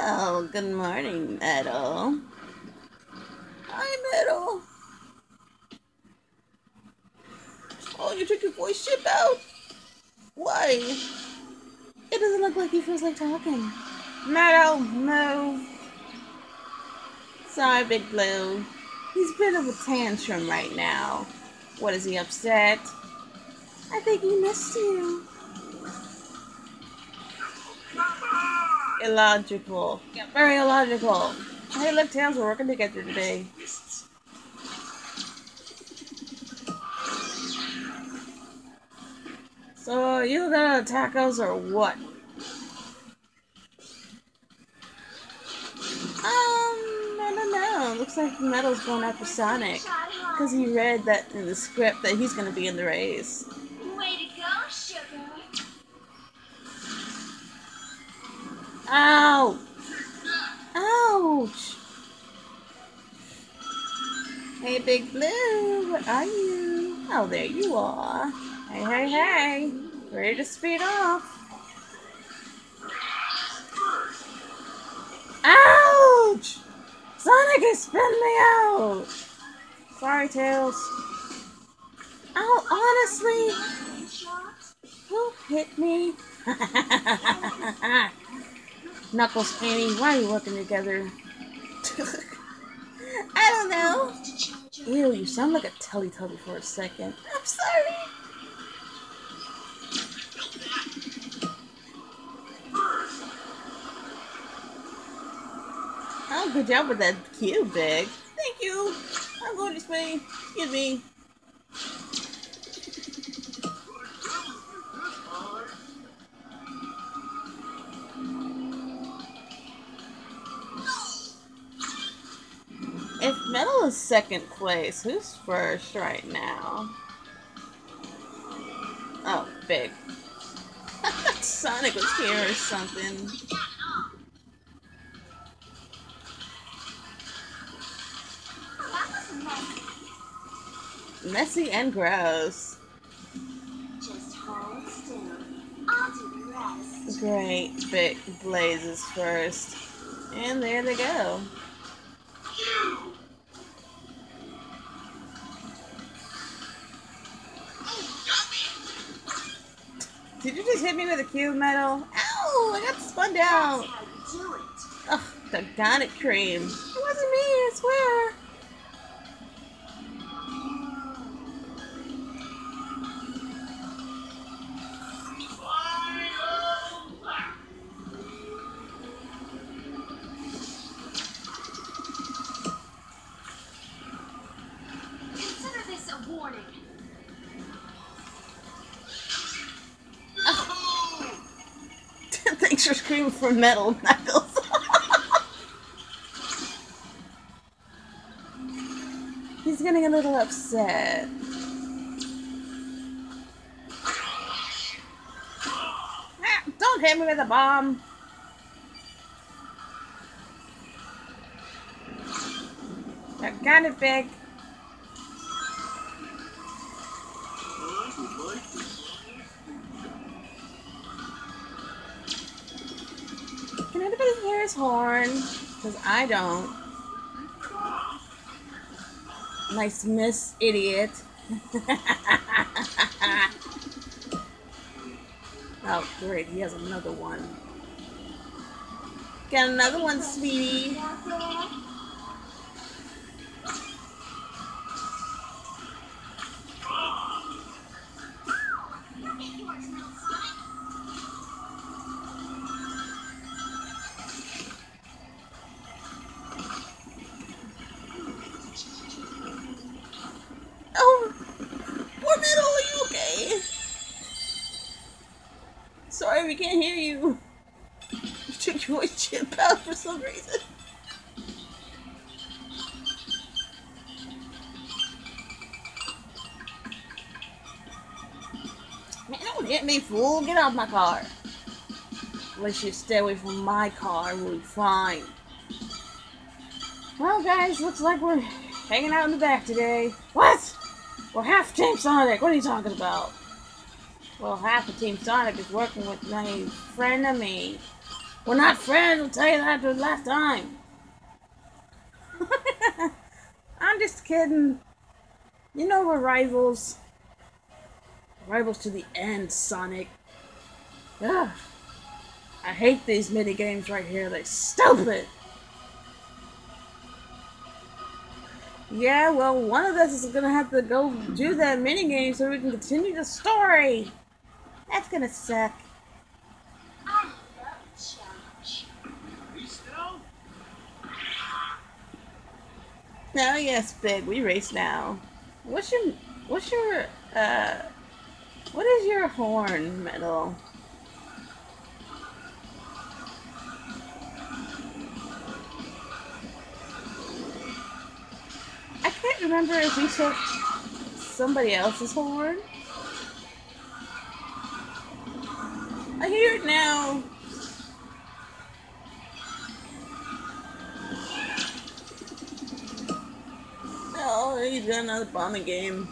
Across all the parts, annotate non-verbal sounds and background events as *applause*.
Oh, good morning, Metal. Hi, Metal. Oh, you took your voice chip out? Why? It doesn't look like he feels like talking. Metal, move. Sorry, Big Blue. He's a bit of a tantrum right now. What, is he upset? I think he missed you. Illogical. Yeah, very illogical. Hey, look, Tails, we're working together today. So, you gonna attack us or what? Um, I don't know. Looks like Metal's going after Sonic. Because he read that in the script that he's gonna be in the race. Way to go, sugar. Ow! Ouch! Hey, Big Blue, where are you? Oh, there you are. Hey, hey, hey! Ready to speed off? Ouch! Sonic is spinning me out! Sorry, Tails. Oh, honestly, who hit me? *laughs* Knuckles, Annie, why are you working together? *laughs* I don't know. Ew, you sound like a Teletubby for a second. I'm sorry. Oh, good job with that cube, Big. Thank you. I'm going this way. Excuse me. Metal is second place, who's first right now? Oh, Big. *laughs* Sonic was here or something. Messy and gross. Great. Big Blaze is first. And there they go. Did you just hit me with a cube metal? Ow! I got spun out. Ugh, doggone it, cream. It wasn't me, I swear. Metal, *laughs* Knuckles. He's getting a little upset. Ah, Don't hit me with a bomb. I kind of Big. Hear his horn? Because I don't. Nice miss, idiot. *laughs* oh, great. He has another one. Got another one, sweetie. Some reason. Man, don't hit me, fool. Get off my car. Least you stay away from my car, we'll be fine. Well, guys, looks like we're hanging out in the back today. What? We're half Team Sonic. What are you talking about? Well, half of Team Sonic is working with my frenemy. We're not friends. I'll tell you that the last time. *laughs* I'm just kidding. You know we're rivals. Rivals to the end, Sonic. Ugh. I hate these mini games right here. They're stupid. Yeah, well, one of us is gonna have to go do that mini game so we can continue the story. That's gonna suck. No, yes, Big. We race now. What's your, what's your, uh, what is your horn metal? I can't remember if we took somebody else's horn. I hear it now. Oh, he's got another bombing game.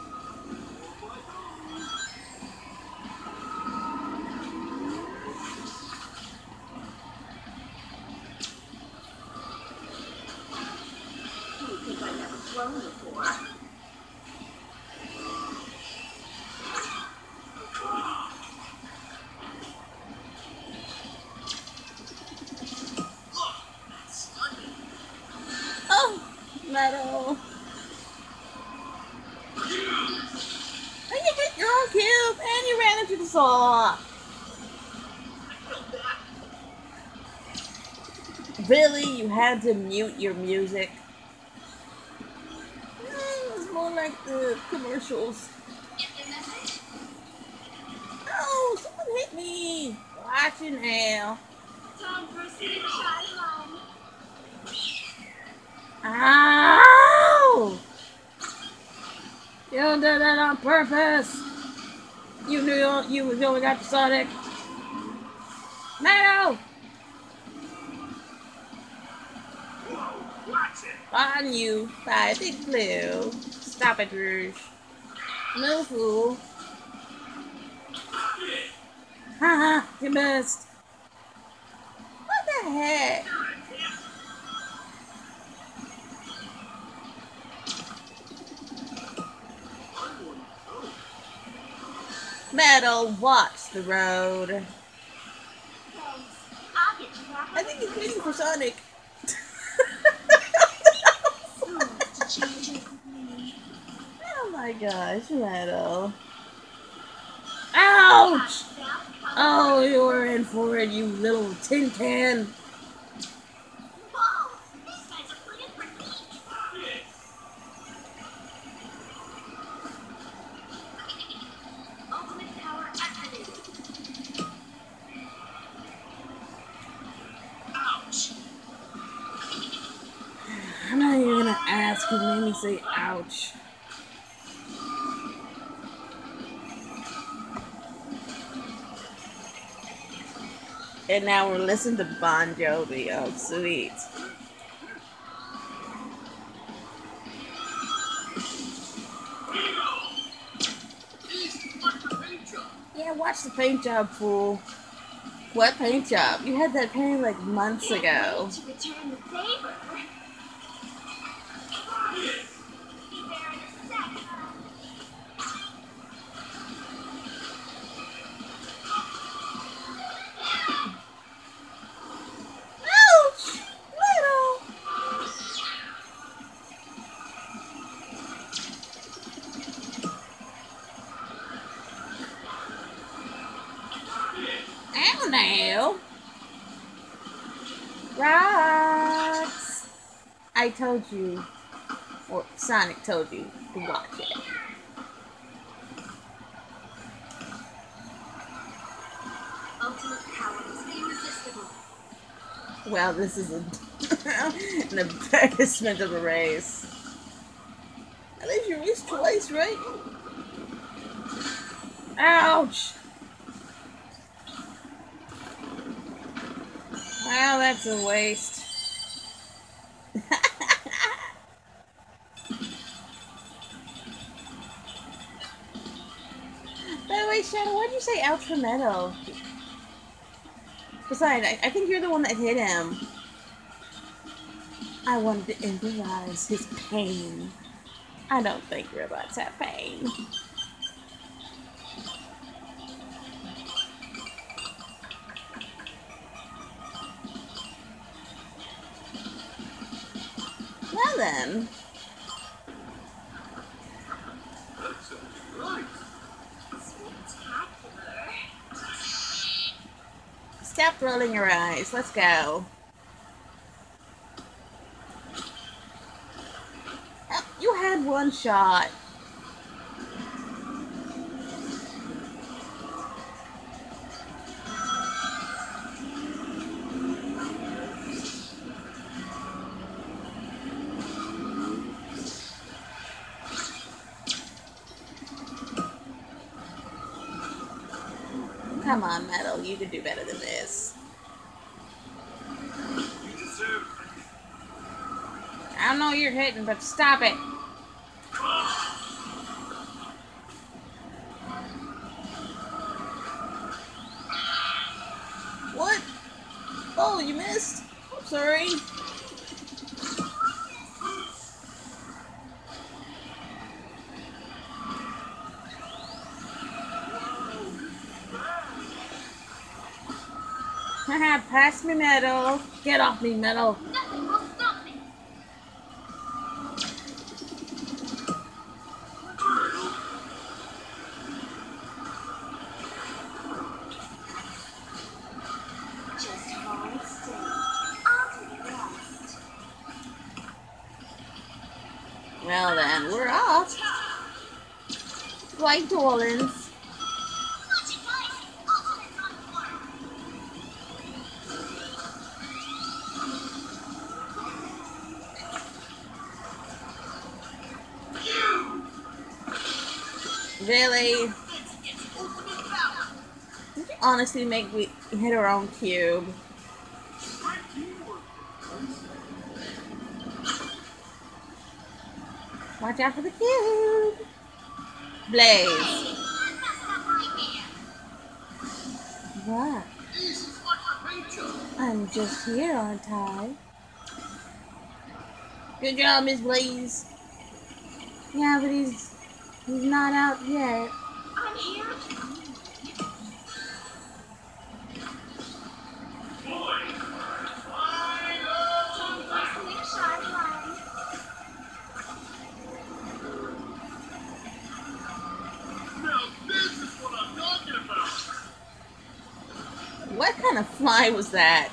Had to mute your music. Mm, It's more like the commercials. Oh, someone hit me. Watch it now. Time for a slingshot home. Ow! You did that on purpose. You knew you was going after Sonic. No! On you by Big Blue. Stop it, Rouge. No fool. Haha, you missed. What the heck? Metal, watch the road. I think he's waiting for Sonic. So much to change with me. oh my gosh, Metal. Ouch! Oh, you're in for it, you little tin can. I'm not even gonna ask who made me say ouch. And now we're listening to Bon Jovi. Oh, sweet. Yeah, watch the paint job, fool. What paint job? You had that paint like months ago. Can't wait to return the favor. Be there in a sec. Ouch! Little. Ow now. Rocks. I told you, or Sonic told you to watch it. Ultimate power is irresistible. Well, this is a, *laughs* an embarrassment of a race. At least you raced twice, right? Ouch! Well, that's a waste. You say for metal? Besides, I, I think you're the one that hit him. I wanted to empathize his pain. I don't think robots have pain. Stop rolling your eyes. Let's go. Oh, You had one shot. Come on, Metal. You can do better than this. I hitting, but stop it. What? Oh, you missed. I'm sorry. Haha, *laughs* pass me metal. Get off me, metal. Nothing will stop me. Just hold still. I'll do the rest. Well then, we're off. Like Dolans. Watch it, guys. Ultimate's on board. Really? It's ultimate power. Did you honestly make we hit our own cube? Watch out for the cube. Blaze. Messed up my ear. What? I'm just here, aren't I? Good job, Miss Blaze. Yeah, but he's he's not out yet. I'm here. Fly was that?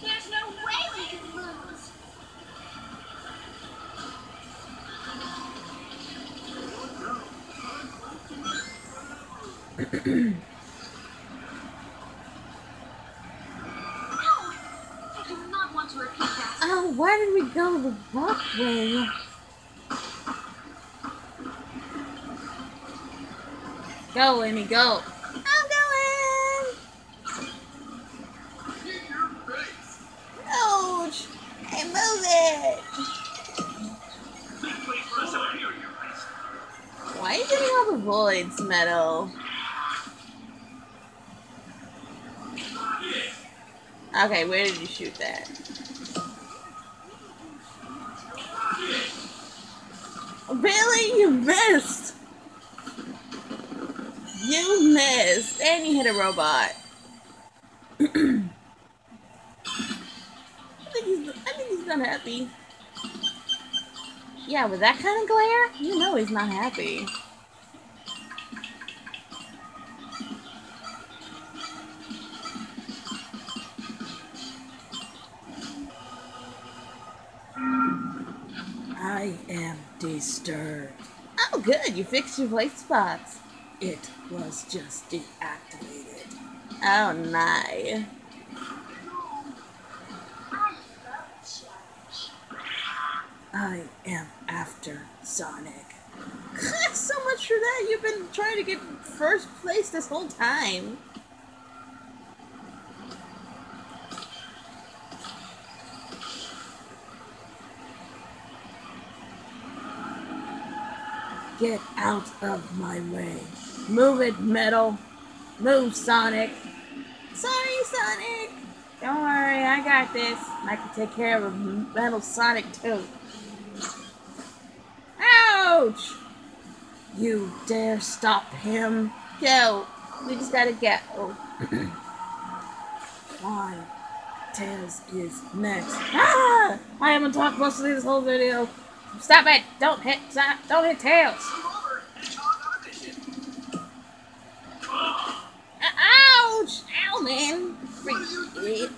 There's no way we can lose. No! I do not want to repeat that. Oh, why did we go the walkway? Go, Amy, go. Metal? Okay, where did you shoot that? Really? You missed! You missed! And you hit a robot. *clears throat* I think he's I think he's not happy. Yeah, with that kind of glare, you know he's not happy. Disturbed. Oh, good. You fixed your white spots. It was just deactivated. Oh, my. I. I am after Sonic. *laughs* so much for that. You've been trying to get first place this whole time. Get out of my way. Move it, Metal. Move, Sonic. Sorry, Sonic. Don't worry, I got this. I can take care of Metal Sonic too. Ouch! You dare stop him? Go. We just gotta get. Oh. Fine. Tails is next. Ah! I haven't talked mostly this whole video. Stop it! Don't hit. Stop. Don't hit Tails. Mission. Ouch! Ow, man! Freak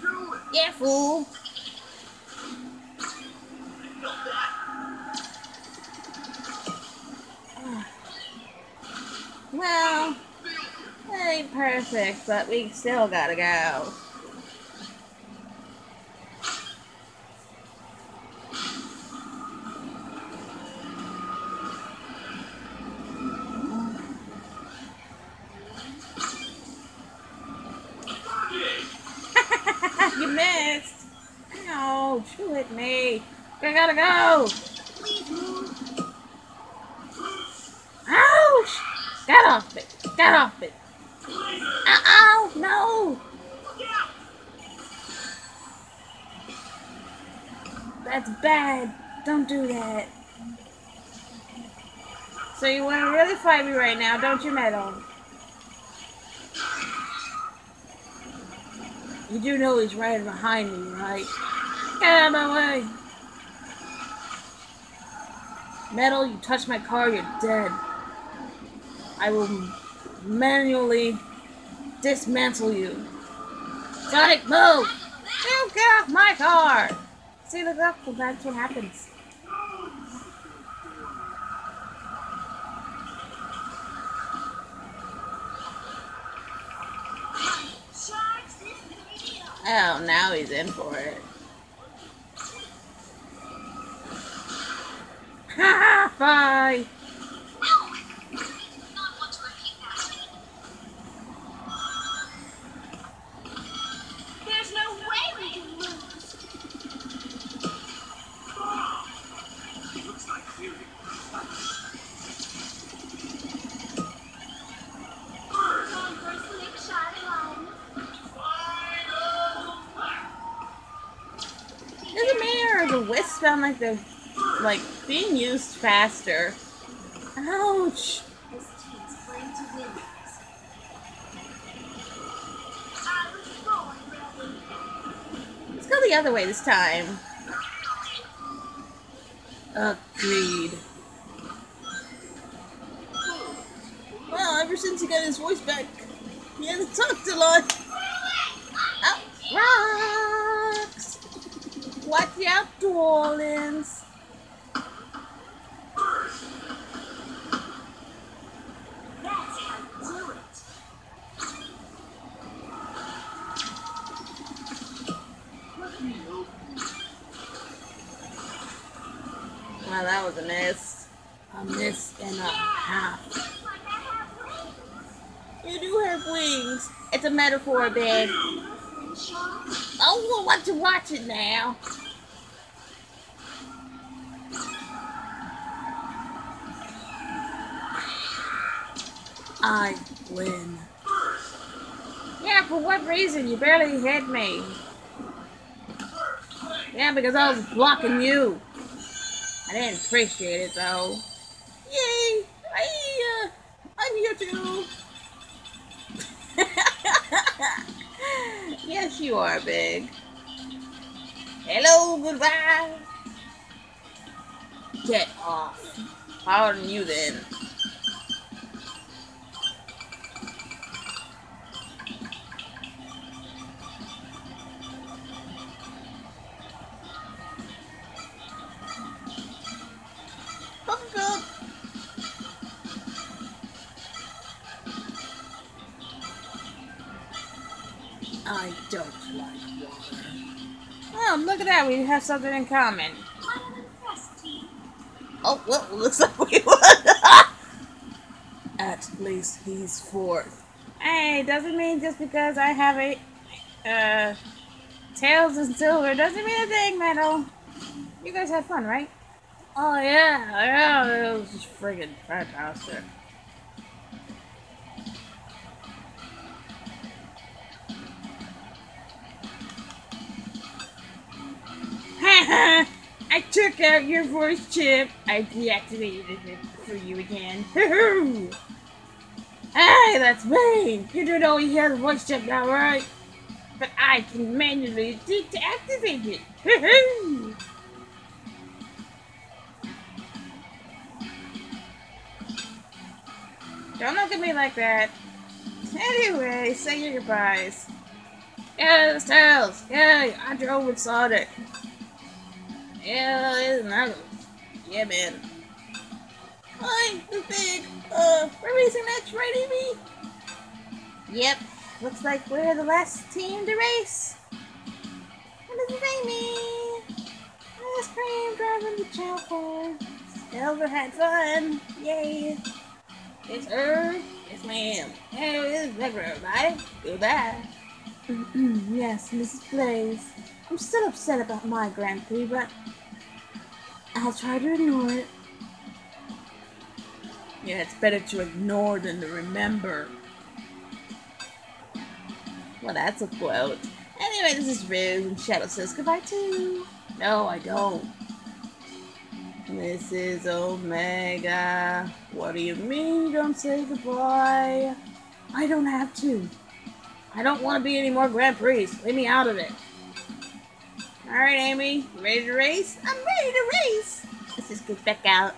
Yeah, fool. *sighs* Felt that. Well, ain't perfect, but we still gotta go. you missed. Who hit me? I gotta go. Ouch! Get off it! Get off it! Ow! ow, No! That's bad. Don't do that. So you want to really fight me right now, don't you, Metal? You do know he's right behind me, right? Get out of my way! Metal, you touch my car, you're dead. I will manually dismantle you. Sonic, move! You get off my car! See, look up, that's what happens. Oh, now he's in for it. Ha ha! Bye! Ow! Not want to repeat that. There's no way we can lose. Looks like clearing. Time for a slingshot home. Final lap. Doesn't matter. The wisp sound like they're like being used faster. Ouch! Let's go the other way this time. Agreed. Well, ever since he got his voice back, he hasn't talked a lot. Oh, rocks! Watch out, darlings. That's how you do it. Let me help you. That was a miss. A miss and a half. You do have wings. It's a metaphor, babe. Oh, what you watching now? I win. Yeah, for what reason? You barely hit me. Yeah, because I was blocking you. I didn't appreciate it though. Yay! I, uh, I'm here too. *laughs* yes, you are, Big. Hello, goodbye. Get off. How are you then. Look at that. We have something in common. I'm impressed, team. Oh, well, looks like we won. *laughs* At least he's fourth. Hey, doesn't mean just because I have a uh, tails and silver doesn't mean a thing, Metal. You guys had fun, right? Oh yeah, yeah, it was just friggin' fantastic. *laughs* I took out your voice chip. I deactivated it for you again. *laughs* Hey, that's Wayne. You don't he has a voice chip now, right? But I can manually deactivate it. *laughs* Don't look at me like that. Anyway, say your goodbyes. Yes, Tails. Yeah, I drove with Sonic. Yeah, it's not. Yeah, man. Hi, the big. Uh, we're racing next, right, Amy? Yep. Looks like we're the last team to race. And this is Amy. Ice cream driving the chopper. Silver had fun. Yay. It's her. Yes, ma'am. Hey, it's Becker, everybody. Goodbye. *clears throat* yes, Mrs. Blaze. I'm still upset about my Grand Prix, but I'll try to ignore it. Yeah, it's better to ignore than to remember. Well, that's a quote. Anyway, this is Riz, and Shadow says goodbye too. No, I don't. This is Omega. What do you mean you don't say goodbye? I don't have to. I don't want to be any more Grand Prix. Leave me out of it. Alright, Amy. You ready to race? I'm ready to race. Let's just get back out.